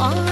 on.